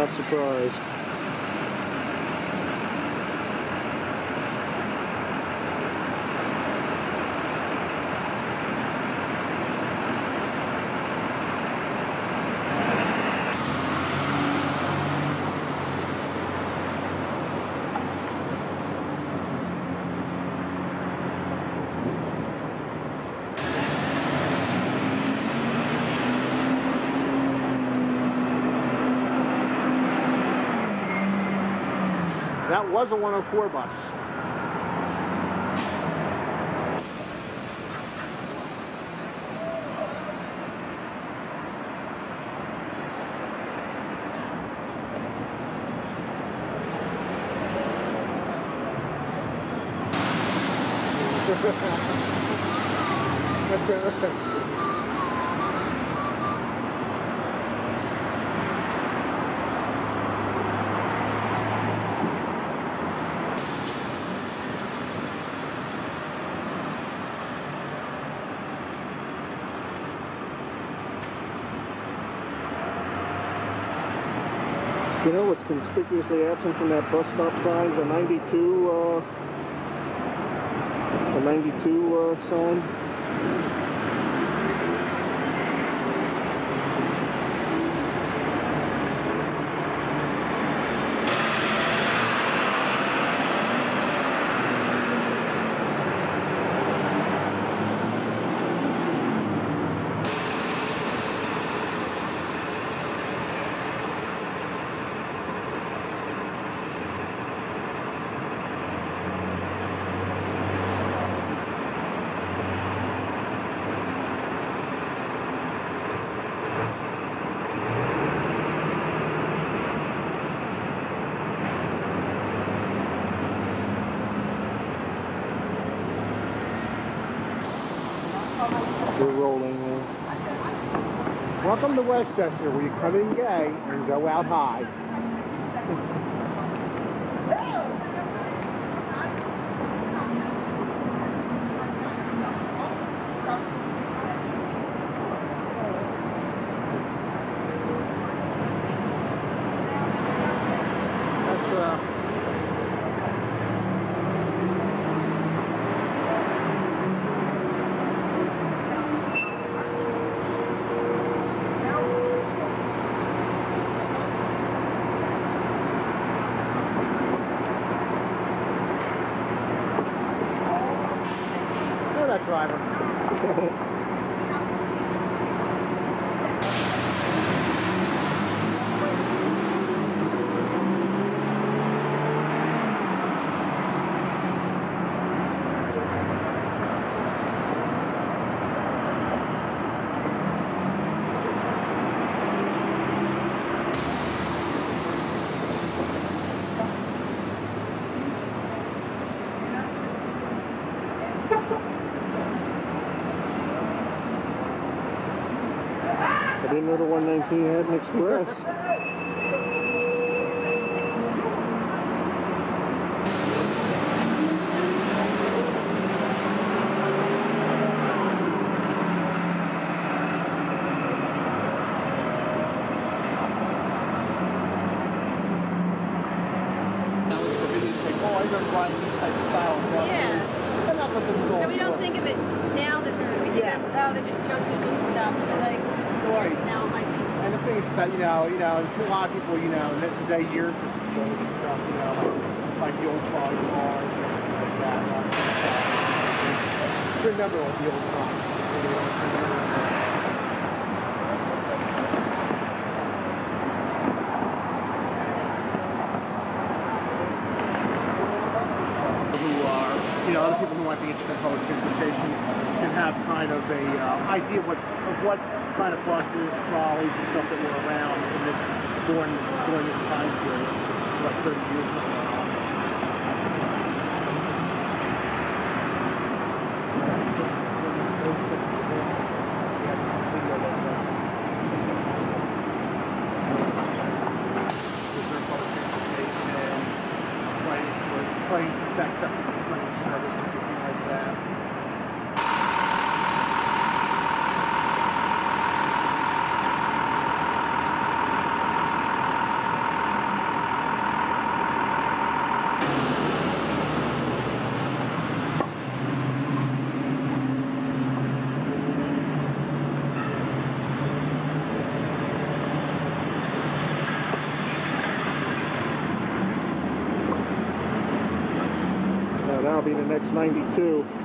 not surprised. That was a 104 bus. You know what's conspicuously absent from that bus stop sign? The 92, uh, the 92 uh, sign. We're rolling. Uh, Welcome to West Chester, where you come in gay and go out high. That's uh, Know that driver. The 119 had an express. Oh, I remember riding this type of style. Yeah. And that's what this is all So we don't for. think of it now that they're, we think Yeah. of, oh, they're just junky new stuff, but like, Right. now it might be. And the thing is that, you know, a lot of people, you know, this is a year for and stuff, you know, like, like the old car cars and everything like that. stuff. Remember all the old remember- who are, you know, other people who might be interested in public transportation can have kind of a uh, idea of what, of what kind of buses, trolleys, and stuff that were around in this, during, during this time period, what, 30 years ago. Reserve public transportation and train, train, train service, and everything like that. be the next 92.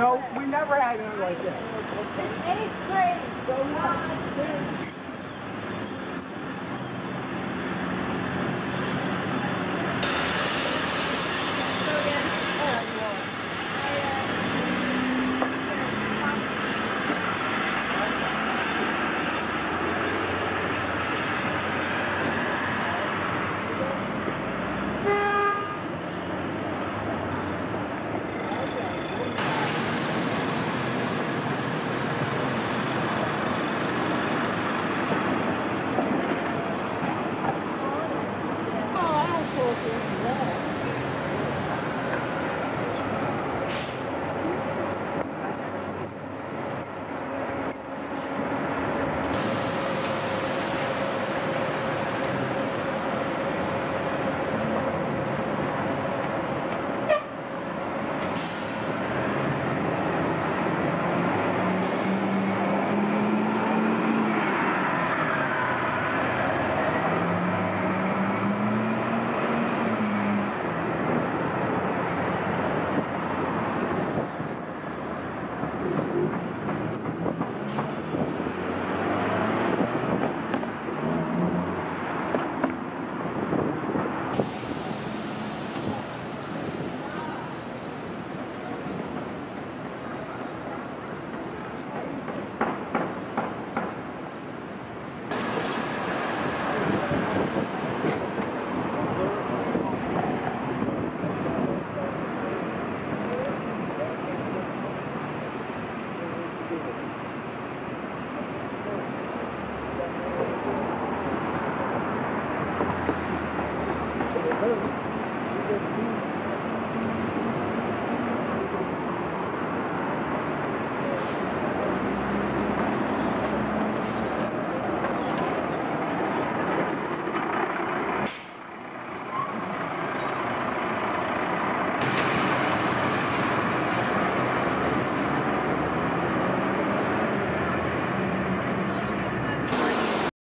No, we never had any like that. Eighth grade, go on,